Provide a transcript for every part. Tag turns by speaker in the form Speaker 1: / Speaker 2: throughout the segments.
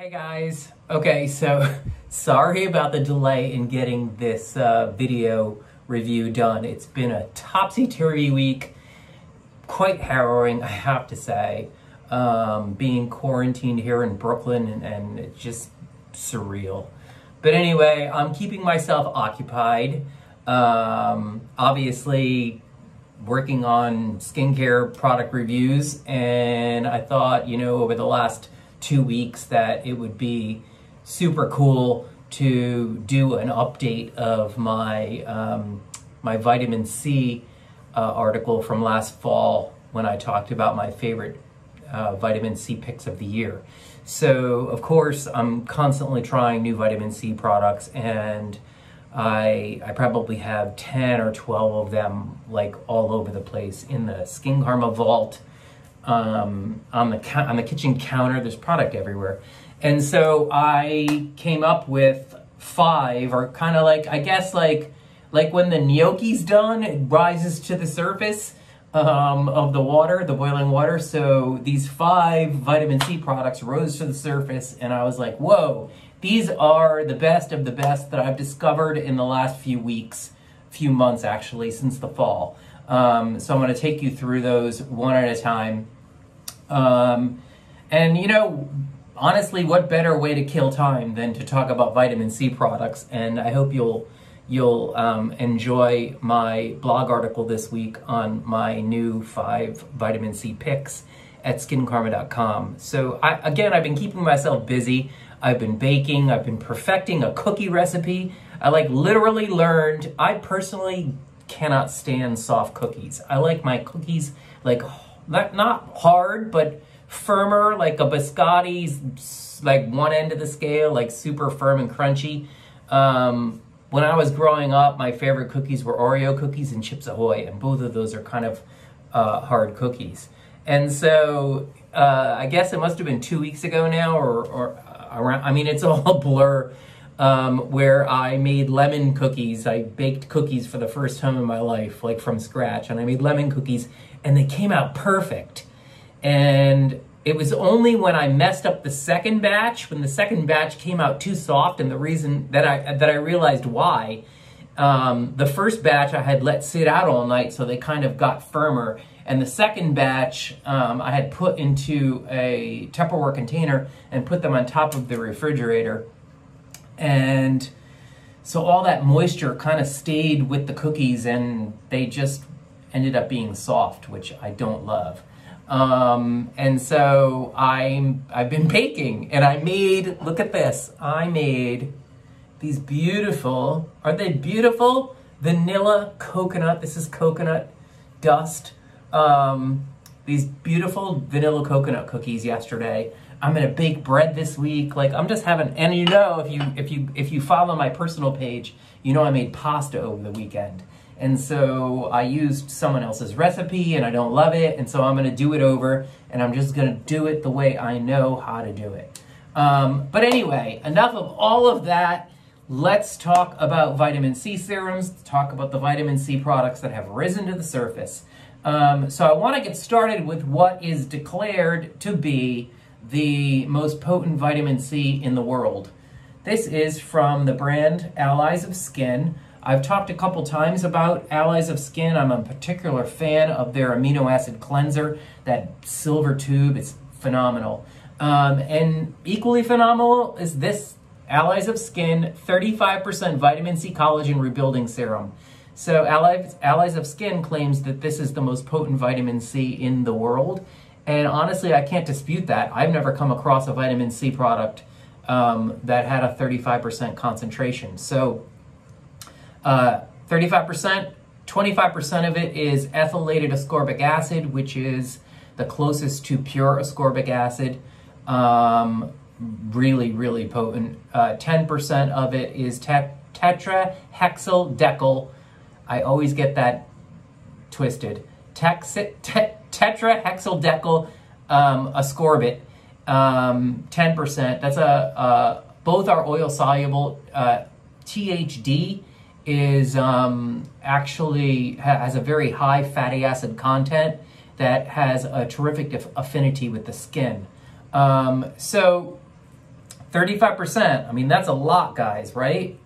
Speaker 1: Hey guys, okay, so sorry about the delay in getting this uh, video review done. It's been a topsy-turvy week, quite harrowing, I have to say. Um, being quarantined here in Brooklyn and, and it's just surreal. But anyway, I'm keeping myself occupied. Um, obviously, working on skincare product reviews, and I thought, you know, over the last two weeks that it would be super cool to do an update of my um, my vitamin C uh, article from last fall when I talked about my favorite uh, vitamin C picks of the year. So of course I'm constantly trying new vitamin C products and I, I probably have 10 or 12 of them like all over the place in the Skincarma vault, um, on, the, on the kitchen counter, there's product everywhere. And so I came up with five or kind of like, I guess like, like when the gnocchi's done, it rises to the surface um, of the water, the boiling water. So these five vitamin C products rose to the surface and I was like, whoa, these are the best of the best that I've discovered in the last few weeks, few months actually, since the fall. Um, so I'm going to take you through those one at a time. Um, and you know, honestly, what better way to kill time than to talk about vitamin C products? And I hope you'll you'll um, enjoy my blog article this week on my new five vitamin C picks at skincarma.com. So I, again, I've been keeping myself busy. I've been baking, I've been perfecting a cookie recipe. I like literally learned, I personally cannot stand soft cookies. I like my cookies like not hard, but firmer, like a biscotti's like one end of the scale, like super firm and crunchy. Um, when I was growing up, my favorite cookies were Oreo cookies and Chips Ahoy, and both of those are kind of uh, hard cookies. And so uh, I guess it must have been two weeks ago now, or, or around, I mean, it's all a blur, um, where I made lemon cookies. I baked cookies for the first time in my life, like from scratch, and I made lemon cookies, and they came out perfect. And it was only when I messed up the second batch, when the second batch came out too soft, and the reason that I that I realized why. Um, the first batch I had let sit out all night, so they kind of got firmer. And the second batch um, I had put into a Tupperware container and put them on top of the refrigerator. And so all that moisture kind of stayed with the cookies and they just ended up being soft, which I don't love. Um, and so I'm, I've been baking and I made, look at this, I made these beautiful, are they beautiful? Vanilla coconut, this is coconut dust um, these beautiful vanilla coconut cookies yesterday. I'm gonna bake bread this week. Like I'm just having, and you know, if you if you if you follow my personal page, you know I made pasta over the weekend, and so I used someone else's recipe, and I don't love it, and so I'm gonna do it over, and I'm just gonna do it the way I know how to do it. Um, but anyway, enough of all of that. Let's talk about vitamin C serums. Talk about the vitamin C products that have risen to the surface. Um, so I want to get started with what is declared to be the most potent vitamin C in the world. This is from the brand Allies of Skin. I've talked a couple times about Allies of Skin. I'm a particular fan of their amino acid cleanser, that silver tube. It's phenomenal. Um, and equally phenomenal is this Allies of Skin 35% vitamin C collagen rebuilding serum. So Allies, Allies of Skin claims that this is the most potent vitamin C in the world. And honestly, I can't dispute that. I've never come across a vitamin C product um, that had a 35% concentration. So uh, 35%, 25% of it is ethylated ascorbic acid, which is the closest to pure ascorbic acid. Um, really, really potent. Uh, 10% of it is tet- tetrahexyldecyl I always get that twisted. Texi- te- tetrahexyldecyl um, ascorbate, um, 10%. That's a, uh, both are oil soluble. Uh, THD is um, actually has a very high fatty acid content that has a terrific affinity with the skin. Um, so 35%. I mean, that's a lot, guys, right?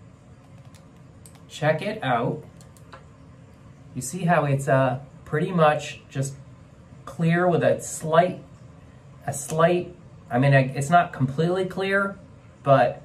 Speaker 1: Check it out. You see how it's uh, pretty much just clear with a slight, a slight, I mean, it's not completely clear, but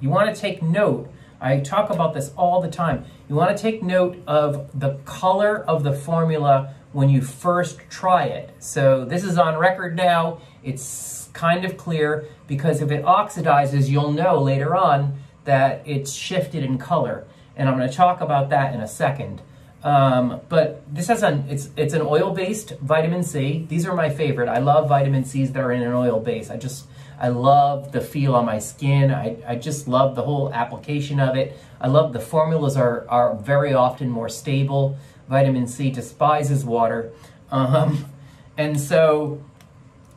Speaker 1: you want to take note. I talk about this all the time. You want to take note of the color of the formula when you first try it. So this is on record now. It's kind of clear because if it oxidizes, you'll know later on that it's shifted in color. And I'm going to talk about that in a second. Um, but this has an it's it's an oil-based vitamin C. These are my favorite. I love vitamin C's that are in an oil base. I just I love the feel on my skin. I, I just love the whole application of it. I love the formulas are are very often more stable. Vitamin C despises water. Um, and so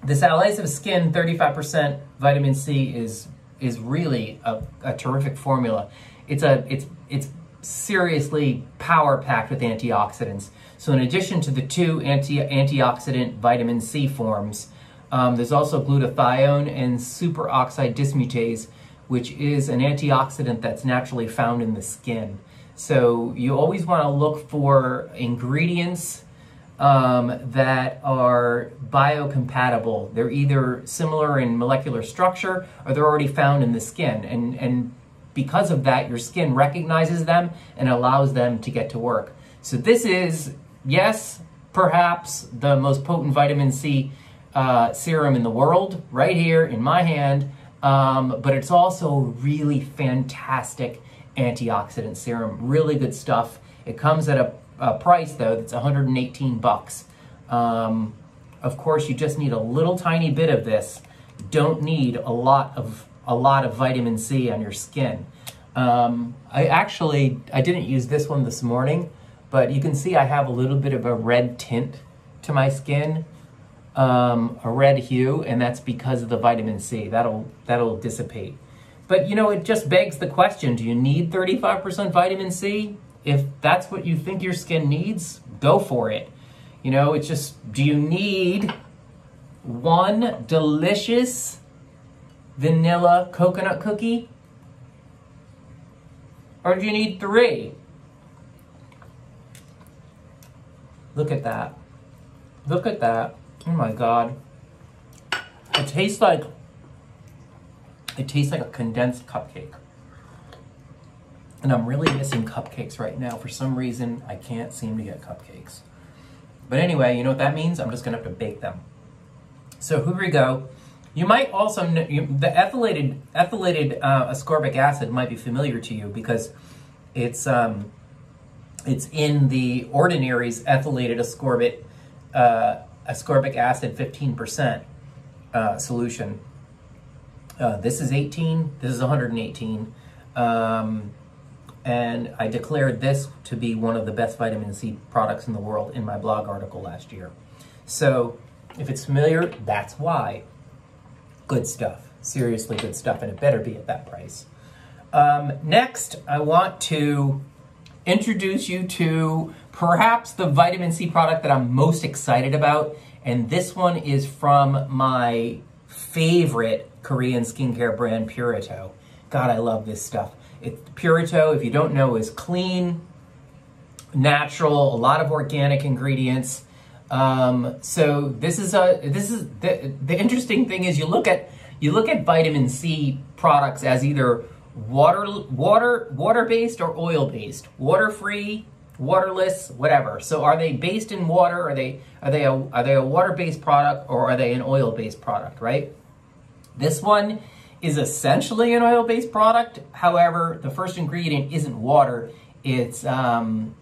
Speaker 1: this Allies of Skin 35% vitamin C is is really a, a terrific formula. It's a it's it's seriously power packed with antioxidants. So in addition to the two anti antioxidant vitamin C forms, um, there's also glutathione and superoxide dismutase, which is an antioxidant that's naturally found in the skin. So you always want to look for ingredients um, that are biocompatible. They're either similar in molecular structure or they're already found in the skin. And, and because of that, your skin recognizes them and allows them to get to work. So this is, yes, perhaps the most potent vitamin C uh, serum in the world, right here in my hand, um, but it's also really fantastic antioxidant serum. Really good stuff. It comes at a, a price though that's 118 bucks. Um, of course, you just need a little tiny bit of this. don't need a lot of a lot of vitamin C on your skin. Um, I actually, I didn't use this one this morning, but you can see I have a little bit of a red tint to my skin, um, a red hue, and that's because of the vitamin C. That'll, that'll dissipate. But you know, it just begs the question, do you need 35% vitamin C? If that's what you think your skin needs, go for it. You know, it's just, do you need one delicious vanilla coconut cookie? Or do you need three? Look at that. Look at that. Oh my God. It tastes like, it tastes like a condensed cupcake. And I'm really missing cupcakes right now. For some reason, I can't seem to get cupcakes. But anyway, you know what that means? I'm just gonna have to bake them. So here we go. You might also, know, you, the ethylated, ethylated uh, ascorbic acid might be familiar to you because it's, um, it's in the Ordinary's ethylated ascorbic, uh, ascorbic acid 15% uh, solution. Uh, this is 18, this is 118. Um, and I declared this to be one of the best vitamin C products in the world in my blog article last year. So if it's familiar, that's why good stuff. Seriously good stuff, and it better be at that price. Um, next, I want to introduce you to perhaps the vitamin C product that I'm most excited about, and this one is from my favorite Korean skincare brand, Purito. God, I love this stuff. It, Purito, if you don't know, is clean, natural, a lot of organic ingredients. Um, so this is a this is the, the interesting thing is you look at you look at vitamin C products as either water water water based or oil based, water free, waterless, whatever. So are they based in water? Are they are they a, are they a water based product or are they an oil based product? Right. This one is essentially an oil based product. However, the first ingredient isn't water. It's um,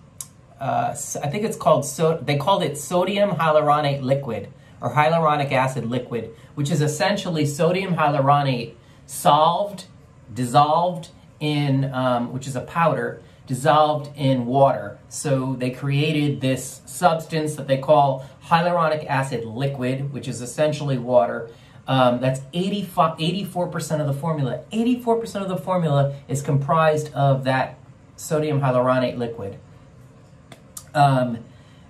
Speaker 1: uh, I think it's called, so they called it sodium hyaluronate liquid or hyaluronic acid liquid, which is essentially sodium hyaluronate solved, dissolved in, um, which is a powder, dissolved in water. So they created this substance that they call hyaluronic acid liquid, which is essentially water. Um, that's 84% of the formula. 84% of the formula is comprised of that sodium hyaluronate liquid. Um,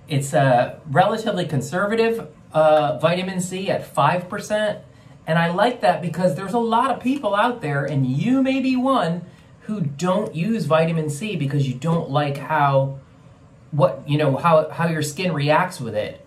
Speaker 1: it's a relatively conservative uh, vitamin C at 5%, And I like that because there's a lot of people out there, and you may be one, who don't use vitamin C because you don't like how what you know how how your skin reacts with it.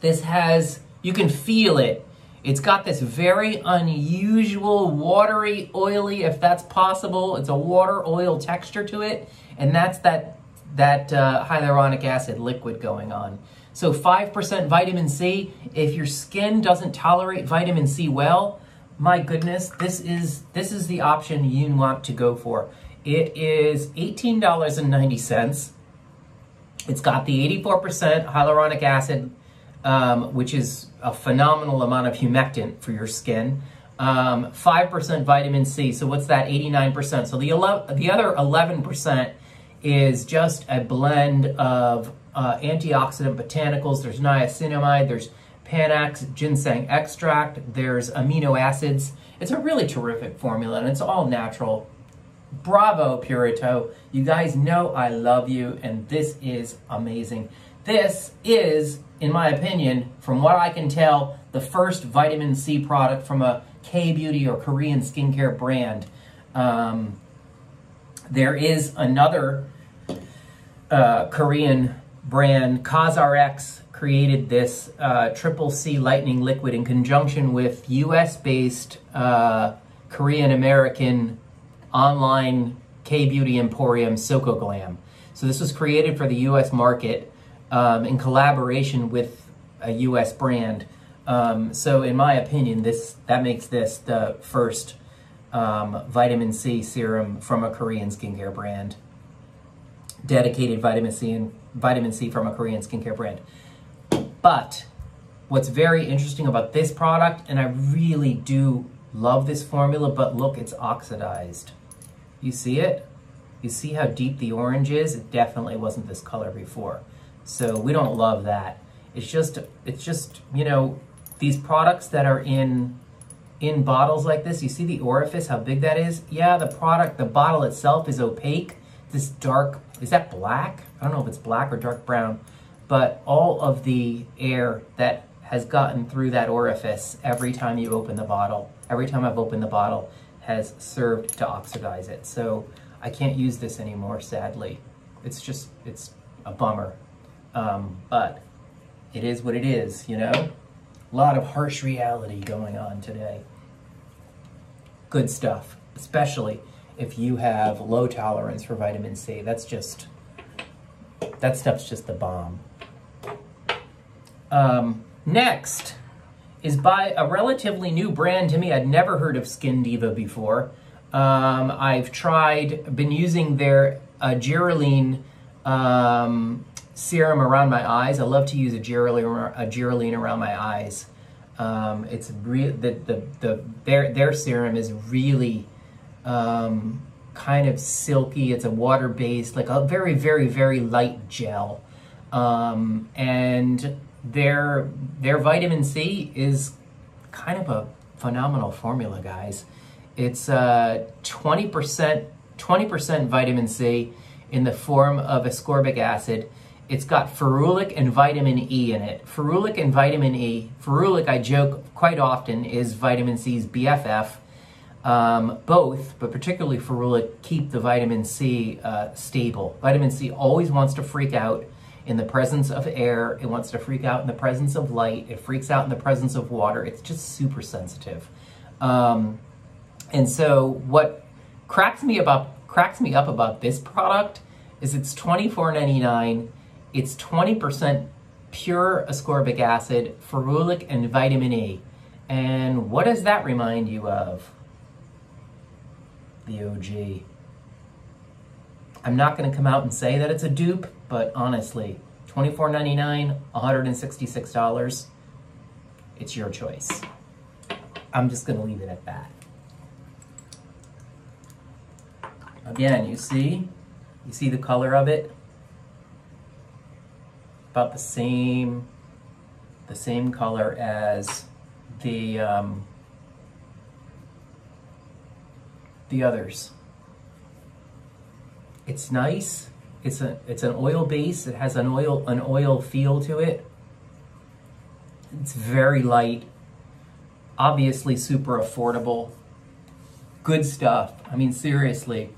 Speaker 1: This has you can feel it. It's got this very unusual watery, oily, if that's possible. It's a water oil texture to it, and that's that that uh, hyaluronic acid liquid going on. So 5% vitamin C. If your skin doesn't tolerate vitamin C well, my goodness, this is this is the option you want to go for. It is $18.90. It's got the 84% hyaluronic acid, um, which is a phenomenal amount of humectant for your skin. Um, 5% vitamin C. So what's that? 89%. So the, 11, the other 11% is just a blend of uh, antioxidant botanicals. There's niacinamide, there's Panax ginseng extract, there's amino acids. It's a really terrific formula and it's all natural. Bravo, Purito. You guys know I love you and this is amazing. This is, in my opinion, from what I can tell, the first vitamin C product from a K-beauty or Korean skincare brand. Um, there is another uh, Korean brand, COSRX, created this uh, triple C lightning liquid in conjunction with US-based uh, Korean-American online K-beauty emporium Soko Glam. So this was created for the US market um, in collaboration with a US brand. Um, so in my opinion, this that makes this the first um, vitamin C serum from a Korean skincare brand dedicated vitamin C and vitamin C from a Korean skincare brand. But what's very interesting about this product, and I really do love this formula, but look, it's oxidized. You see it? You see how deep the orange is? It definitely wasn't this color before. So we don't love that. It's just, it's just, you know, these products that are in in bottles like this, you see the orifice, how big that is? Yeah, the product, the bottle itself is opaque. This dark is that black? I don't know if it's black or dark brown, but all of the air that has gotten through that orifice every time you open the bottle, every time I've opened the bottle, has served to oxidize it. So I can't use this anymore, sadly. It's just, it's a bummer. Um, but it is what it is, you know? A lot of harsh reality going on today. Good stuff, especially if you have low tolerance for vitamin C. That's just, that stuff's just the bomb. Um, next is by a relatively new brand to me. I'd never heard of Skin Deva before. Um, I've tried, been using their uh, Geraldine um, serum around my eyes. I love to use a Geraldine, a Geraldine around my eyes. Um, it's real. The, the the their their serum is really um, kind of silky. It's a water based, like a very, very, very light gel. Um, and their, their vitamin C is kind of a phenomenal formula, guys. It's uh, 20%, 20% vitamin C in the form of ascorbic acid. It's got ferulic and vitamin E in it. Ferulic and vitamin E. Ferulic, I joke quite often, is vitamin C's BFF. Um, both, but particularly ferulic, keep the vitamin C uh, stable. Vitamin C always wants to freak out in the presence of air. It wants to freak out in the presence of light. It freaks out in the presence of water. It's just super sensitive. Um, and so what cracks me about cracks me up about this product is it's $24.99. It's 20% pure ascorbic acid, ferulic, and vitamin E. And what does that remind you of? The OG. I'm not going to come out and say that it's a dupe, but honestly, $24.99, $166, it's your choice. I'm just going to leave it at that. Again, you see? You see the color of it? About the same, the same color as the um, the others. It's nice. It's a it's an oil base. It has an oil an oil feel to it. It's very light. Obviously super affordable. Good stuff. I mean, seriously.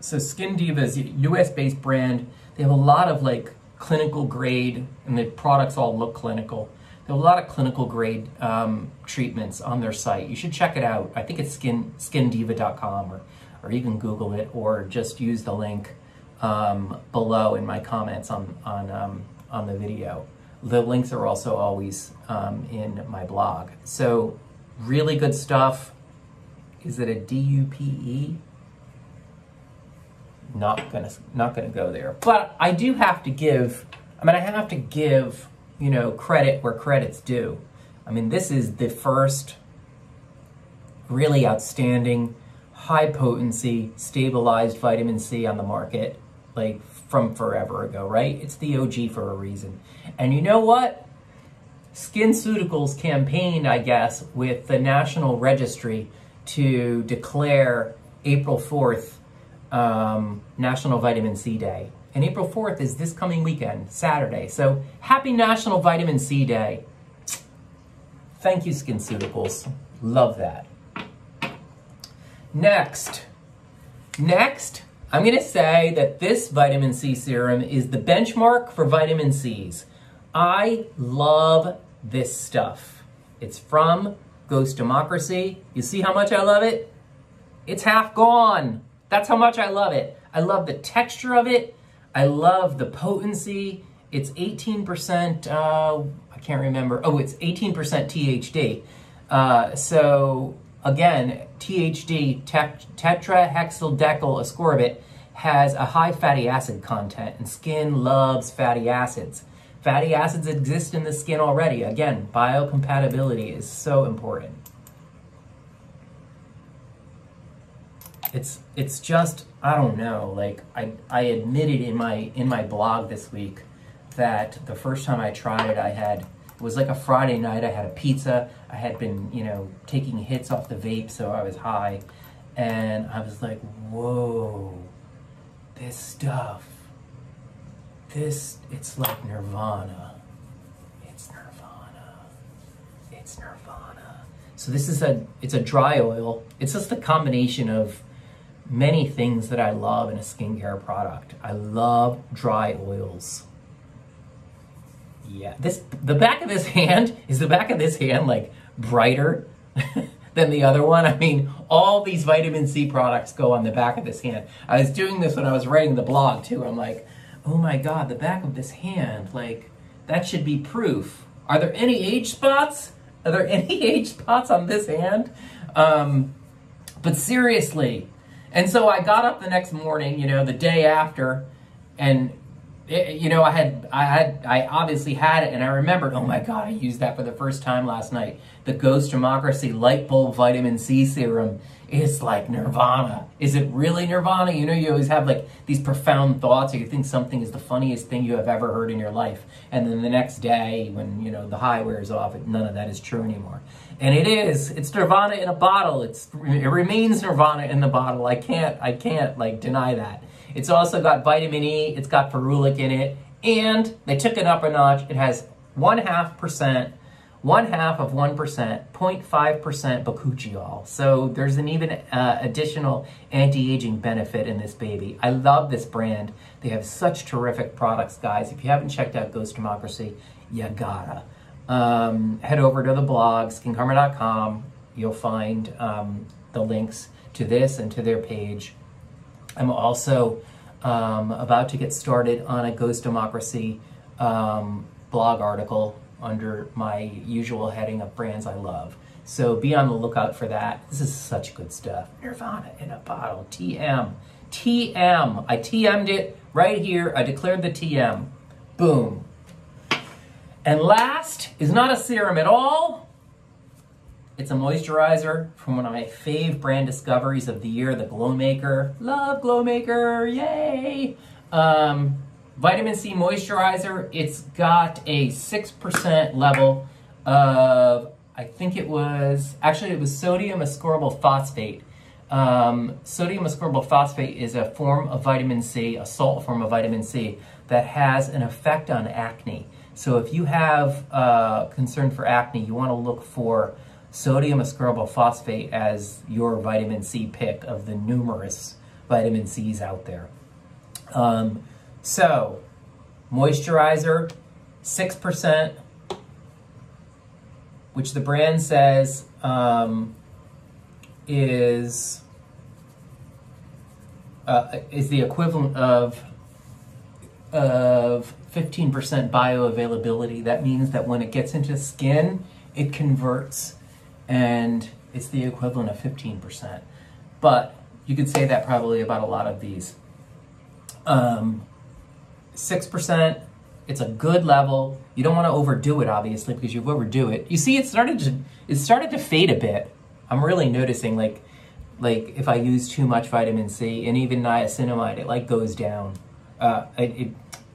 Speaker 1: So Skin Deva is a US-based brand. They have a lot of like clinical grade, and the products all look clinical. They have a lot of clinical grade um, treatments on their site. You should check it out. I think it's skin skindeva.com or, or you can Google it or just use the link um, below in my comments on, on, um, on the video. The links are also always um, in my blog. So really good stuff. Is it a D-U-P-E? Not gonna, not gonna go there. But I do have to give, I mean, I have to give, you know, credit where credit's due. I mean, this is the first really outstanding, high potency, stabilized vitamin C on the market like from forever ago, right? It's the OG for a reason. And you know what? SkinCeuticals campaigned, I guess, with the National Registry to declare April 4th um, National Vitamin C Day. And April 4th is this coming weekend, Saturday. So happy National Vitamin C Day. Thank you, SkinCeuticals. Love that. Next. Next, I'm going to say that this vitamin C serum is the benchmark for vitamin C's. I love this stuff. It's from Ghost Democracy. You see how much I love it? It's half gone. That's how much I love it. I love the texture of it. I love the potency. It's 18%, uh, I can't remember. Oh, it's 18% THD. Uh, so Again, THD, tetrahexyldecyl ascorbate, has a high fatty acid content, and skin loves fatty acids. Fatty acids exist in the skin already. Again, biocompatibility is so important. It's it's just I don't know. Like I I admitted in my in my blog this week that the first time I tried I had it was like a Friday night. I had a pizza. I had been, you know, taking hits off the vape, so I was high. And I was like, whoa, this stuff, this, it's like nirvana. It's nirvana. It's nirvana. So this is a, it's a dry oil. It's just a combination of many things that I love in a skincare product. I love dry oils. Yeah, this the back of this hand is the back of this hand like brighter than the other one. I mean, all these vitamin C products go on the back of this hand. I was doing this when I was writing the blog too. I'm like, oh my god, the back of this hand, like that should be proof. Are there any age spots? Are there any age spots on this hand? Um, but seriously, and so I got up the next morning, you know, the day after, and it, you know, I had, I had, I obviously had it, and I remembered, oh my god, I used that for the first time last night. The Ghost Democracy Light Bulb Vitamin C Serum is like nirvana. Is it really nirvana? You know, you always have like these profound thoughts, or you think something is the funniest thing you have ever heard in your life, and then the next day, when you know the high wears off, none of that is true anymore. And it is. It's nirvana in a bottle. It's it remains nirvana in the bottle. I can't, I can't like deny that. It's also got vitamin E, it's got ferulic in it, and they took it up a notch. It has one half percent, one half of 1%, 0.5% bakuchiol. So there's an even uh, additional anti-aging benefit in this baby. I love this brand. They have such terrific products, guys. If you haven't checked out Ghost Democracy, you gotta. Um, head over to the blog, skincarma.com. You'll find um, the links to this and to their page. I'm also um, about to get started on a Ghost Democracy um, blog article under my usual heading of brands I love. So be on the lookout for that. This is such good stuff. Nirvana in a bottle. TM. TM. I TM'd it right here. I declared the TM. Boom. And last is not a serum at all. It's a moisturizer from one of my fave brand discoveries of the year, the Glow Maker. Love Glow Maker, yay! Um, vitamin C moisturizer, it's got a 6% level of, I think it was, actually it was sodium ascorbyl phosphate. Um, sodium ascorbyl phosphate is a form of vitamin C, a salt form of vitamin C, that has an effect on acne. So if you have uh, concern for acne, you want to look for sodium ascorbyl phosphate as your vitamin C pick of the numerous vitamin C's out there. Um, so, moisturizer, 6%, which the brand says um, is uh, is the equivalent of of 15% bioavailability. That means that when it gets into skin, it converts and it's the equivalent of 15%. But you could say that probably about a lot of these. Um, 6%, it's a good level. You don't want to overdo it, obviously, because you overdo it. You see, it started to it started to fade a bit. I'm really noticing, like, like if I use too much vitamin C and even niacinamide, it like goes down. Uh, it, it,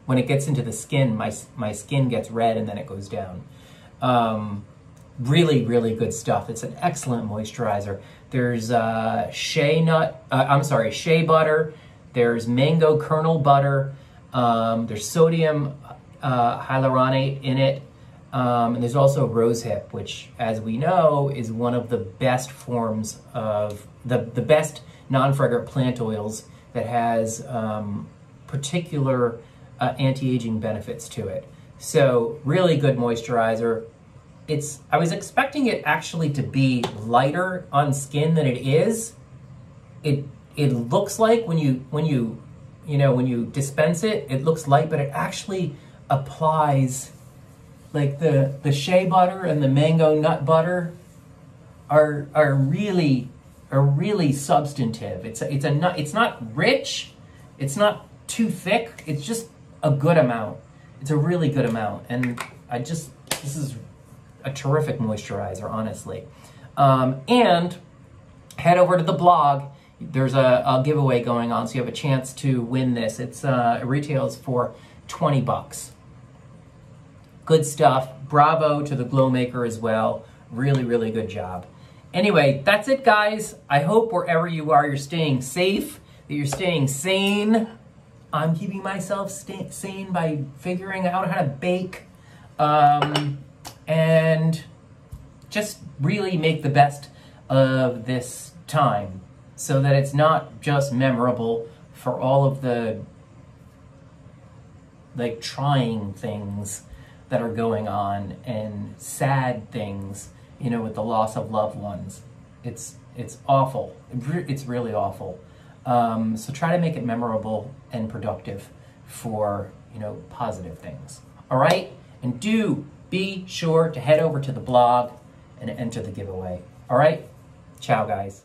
Speaker 1: when it gets into the skin, my my skin gets red and then it goes down. Um, really, really good stuff. It's an excellent moisturizer. There's uh, shea nut. Uh, I'm sorry, shea butter. There's mango kernel butter. Um, there's sodium uh, hyaluronate in it. Um, and there's also rosehip, which, as we know, is one of the best forms of the, the best non-fragrant plant oils that has um, particular uh, anti-aging benefits to it. So really good moisturizer. It's I was expecting it actually to be lighter on skin than it is. It it looks like when you when you you know when you dispense it, it looks light, but it actually applies like the the shea butter and the mango nut butter are are really are really substantive. It's a, it's a not it's not rich, it's not too thick. It's just a good amount. It's a really good amount, and I just this is a terrific moisturizer, honestly. Um, and head over to the blog. There's a, a, giveaway going on, so you have a chance to win this. It's uh, it retails for 20 bucks. Good stuff. Bravo to the Glow Maker as well. Really, really good job. Anyway, that's it, guys. I hope wherever you are, you're staying safe, that you're staying sane. I'm keeping myself sane by figuring out how to bake um, and just really make the best of this time so that it's not just memorable for all of the like trying things that are going on and sad things, you know, with the loss of loved ones. It's it's awful. It's really awful. Um, so try to make it memorable and productive for you know positive things. All right, and do be sure to head over to the blog and enter the giveaway. All right, ciao, guys.